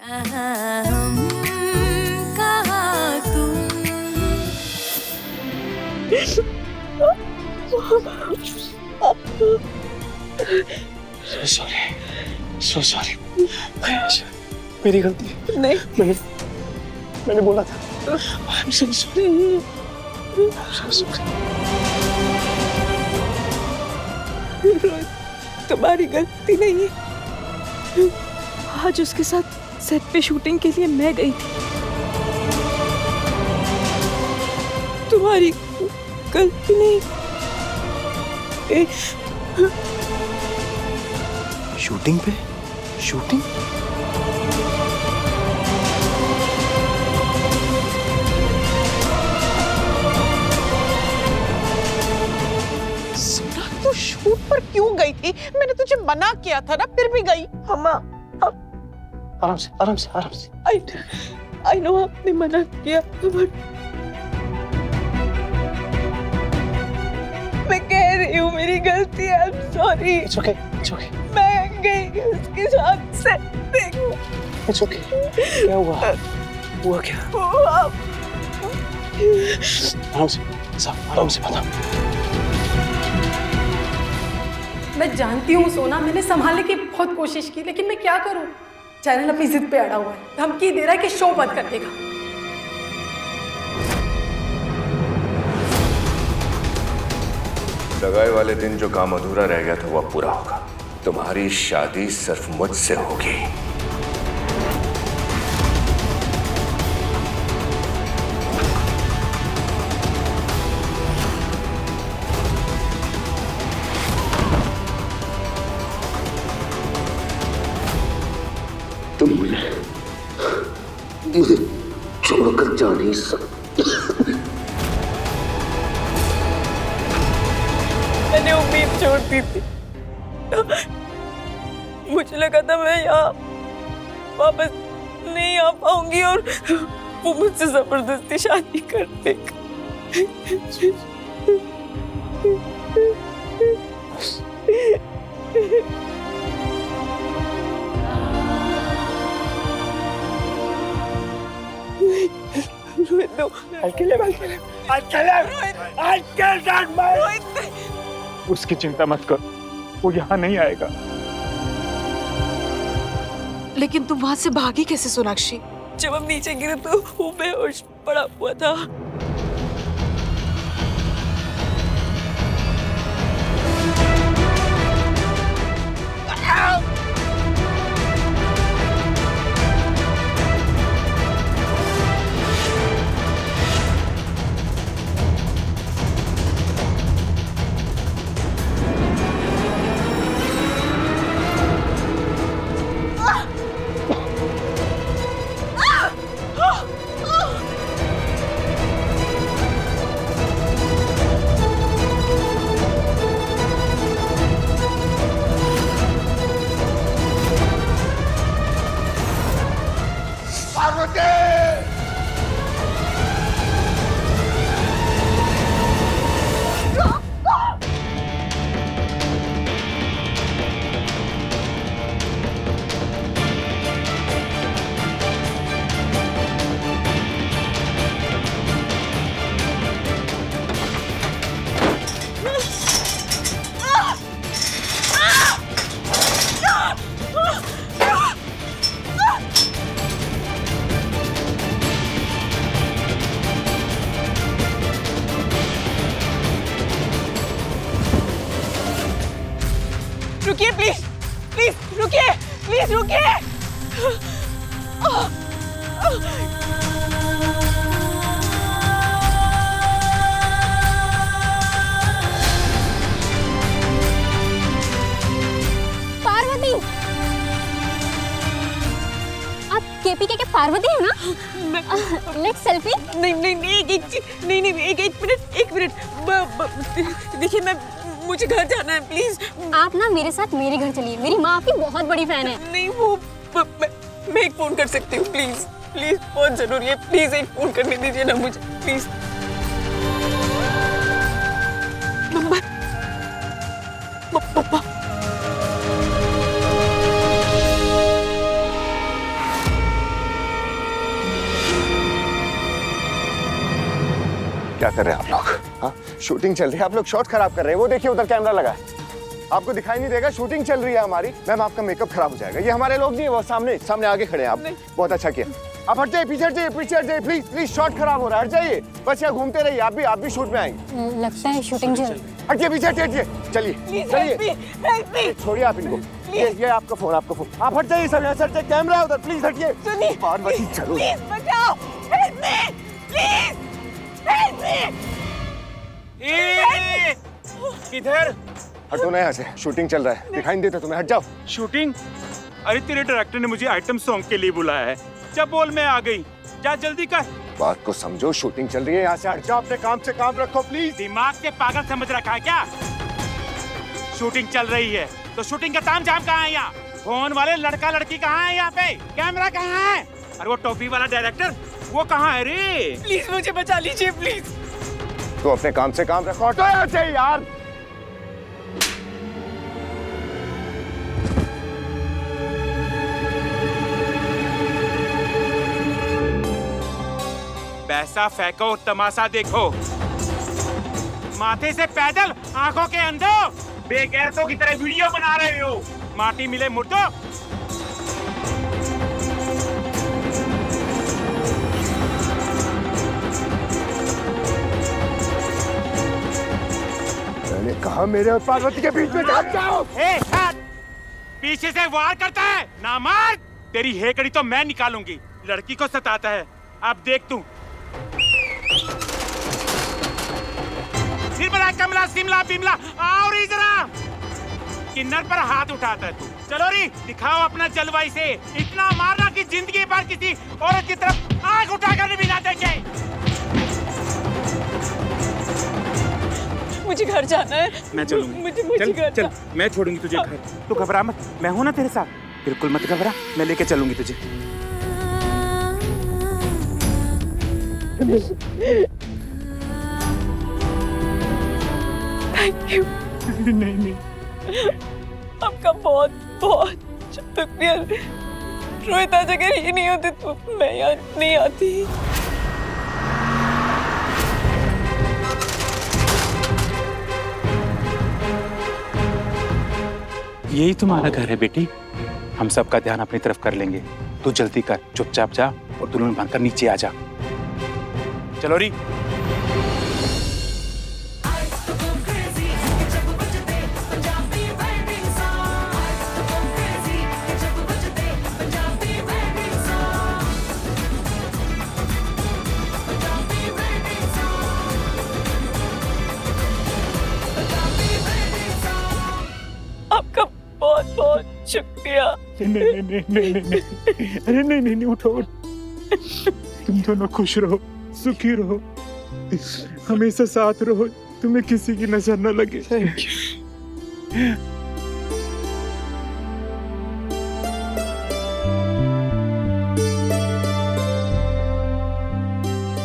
कहाँ हम कहाँ तुम सॉरी सो सॉरी मेरी गलती नहीं। मैंने मैंने बोला था। I am so sorry so sorry तुम्हारी गलती नहीं है। आज उसके साथ सेट पे शूटिंग के लिए मैं गई थी। तुम्हारी गलती नहीं। ए, शूटिंग पे? शूटिंग सुना तू शूट पर क्यों गई थी? मैंने तुझे मना किया था ना फिर भी गई। अम्मा आराम से आराम से आराम से। आई आई नो आपने मना किया बट मैं कह रही हूँ मेरी गलती है I am sorry it's okay it's okay मैं गई उसके साथ से देखो। इट्स ओके क्या हुआ? हुआ क्या? आप आराम से साहब आराम से बता मैं जानती हूँ सोना मैंने संभालने की बहुत कोशिश की लेकिन मैं क्या करूँ? चैनल अपनी जिद पे अड़ा हुआ है। धमकी दे रहा है कि शो बंद कर देगा। लगाए वाले दिन जो काम अधूरा रह गया था वह पूरा होगा। तुम्हारी शादी सिर्फ़ मुझसे होगी। तुम मुझे मुझे छोड़कर जा नहीं सकते मैंने उम्मीद छोड़ दी थी। मुझे लगा था मैं यहाँ वापस नहीं आ पाऊँगी और वो मुझसे ज़बरदस्ती शादी कर देगा। I'll kill that man. Rohit उसकी चिंता मत कर। वो यहाँ नहीं आएगा। लेकिन तुम वहाँ से भागी कैसे सोनाक्षी? जब हम नीचे गिरे तो वो बेहोश पड़ा हुआ था। लेट्स सेल्फी नहीं नहीं नहीं एक एक नहीं नहीं एक एक मिनट एक मिनट। देखिए मैं मुझे घर जाना है प्लीज़ आप ना मेरे साथ मेरे घर चलिए। मेरी माँ आपकी बहुत बड़ी फ़ैन है। नहीं वो मैं, मैं एक फ़ोन कर सकती हूँ प्लीज़ प्लीज़ बहुत ज़रूरी है। प्लीज़ एक फ़ोन करने दीजिए ना मुझे प्लीज़ नंबर पापा क्या कर रहे हैं आप लोग? हाँ? शूटिंग चल रही है। आप लोग शॉट खराब कर रहे हैं। वो देखिए उधर कैमरा लगा है। आपको दिखाई नहीं देगा शूटिंग चल रही है हमारी। मैम आपका मेकअप खराब हो जाएगा। ये हमारे लोग नहीं है वो सामने सामने आगे खड़े हैं आप। बहुत अच्छा किया। आप हट जाइए पीछे हट जाइए पीछे हट जाइए। प्लीज़ प्लीज़ शॉट खराब हो रहा है। हट जाइए। बस यहाँ घूमते रहिए। आप भी आप भी शूट में आएँगे। लगता है शूटिंग चल हटिए पीछे हटिए हटिए चलिए चलिए। छोड़िए आप इनको। ये ये आपका फ़ोन आपका फ़ोन आप हट जाइए सब यहाँ से कैमरा है उधर। प्लीज़ हटिए। सुनिए। पार्वती चलो। प्लीज़ किधर? हटो ना यहाँ से। शूटिंग चल रहा है। दिखाई नहीं देता तुम्हें। हट जाओ। शूटिंग अरे तेरे डायरेक्टर ने मुझे आइटम सॉन्ग के लिए बुलाया है। जब बोल मैं आ गई। जा जल्दी कर। बात को समझो। शूटिंग चल रही है यहाँ से। हट जाओ अपने काम से काम रखो प्लीज़ दिमाग के पागल समझ रखा है क्या? शूटिंग चल रही है। तो शूटिंग का ताम झाम कहाँ है यहाँ? फ़ोन वाले लड़का लड़की कहाँ है यहाँ पे? कैमरा कहाँ है? और वो टोपी वाला डायरेक्टर वो कहाँ है रे? प्लीज़ मुझे बचा लीजिए प्लीज़ तो अपने काम से काम रखो। हटो यहाँ से यार। पैसा फेंको तमाशा देखो। माथे से पैदल आँखों के अंदर। बेगैरतों की तरह वीडियो बना रहे हो। माटी मिले मुर्दो कहा मेरे और पार्वती के बीच में हट जाओ। ए! पीछे से वार करता है। ना मार। तेरी हेकड़ी तो मैं निकालूँगी। लड़की को सताता है। अब देख तू। बड़ा कमला शिमला बिमला और जरा। किन्नर पर हाथ उठाता है तू। चलो री, दिखाओ अपना जलवाई से। इतना मारना कि ज़िंदगी भर किसी औरत की तरफ़ आँख उठाकर भी ना देखे। मुझे घर जाना है। मैं चलूँगी। मुझे मुझे चल घर चल जा- मैं छोड़ूँगी तुझे घर। तू घबरा मत। मैं हूँ ना तेरे साथ। बिल्कुल मत घबरा। मैं लेके चलूँगी तुझे। थैंक यू नहीं नहीं। आपका बहुत बहुत शुक्रिया। रोहित आज अगर ये नहीं होती तो मैं यहाँ नहीं आती। यही तुम्हारा घर है, बेटी। हम सबका ध्यान अपनी तरफ़ कर लेंगे। तू जल्दी कर, चुपचाप जा और दुल्हन बनकर नीचे आ जा। चलो री। नहीं नहीं नहीं नहीं नहीं नहीं अरे नहीं नहीं नहीं उठो उठ। तुम दोनों खुश रहो सुखी रहो। हमेशा साथ रहो तुम्हें किसी की नज़र न लगे।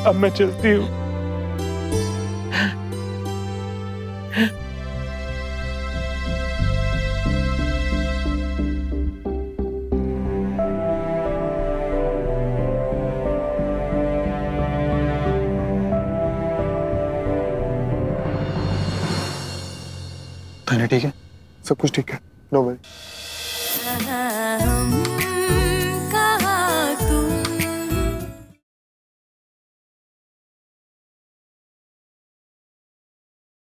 अब मैं चलती हूँ। ठीक है? सब कुछ ठीक है। No worry